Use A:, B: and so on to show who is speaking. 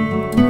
A: you